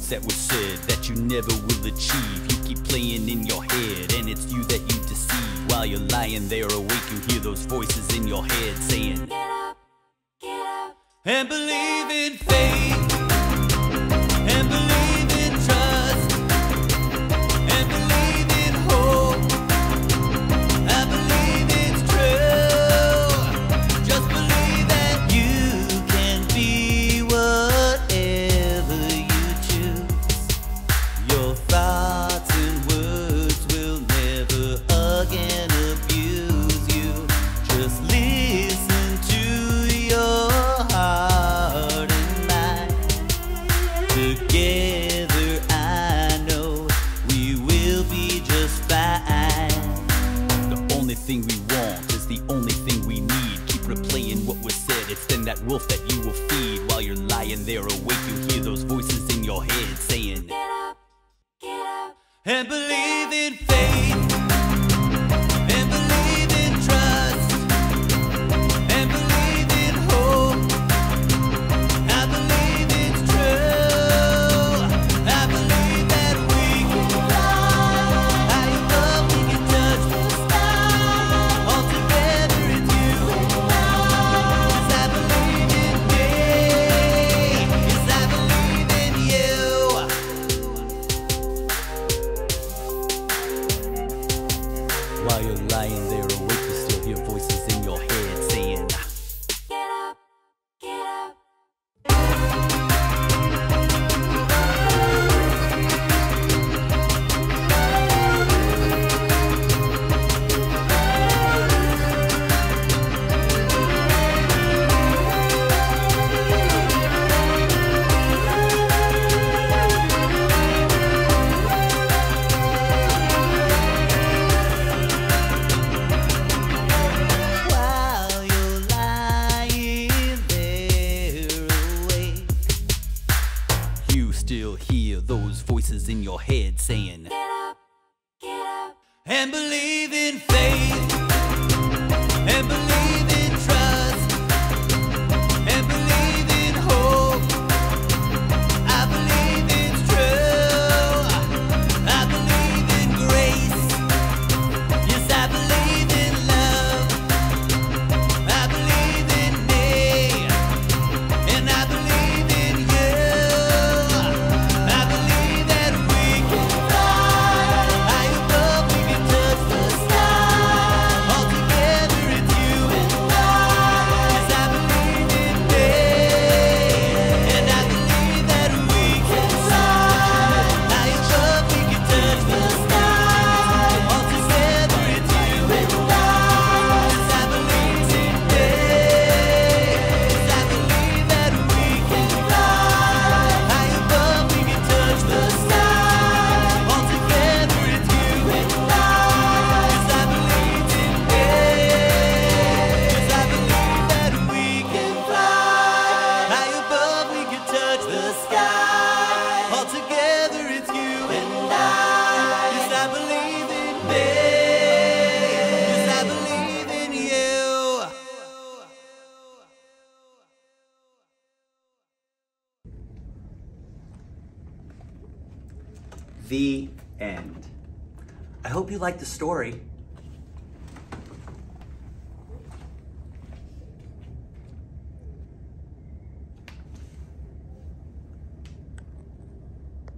that were said that you never will achieve. You keep playing in your head, and it's you that you deceive. While you're lying there awake, you hear those voices in your head saying, Get up, get up. and believe in faith, Together, I know we will be just fine. The only thing we want is the only thing we need. Keep replaying what was said. It's then that wolf that you will feed. While you're lying there awake, you hear those voices in your head saying, Get up, get up. and believe in faith, still hear those voices in your head saying, Get up, get up. and believe in faith, The end. I hope you liked the story.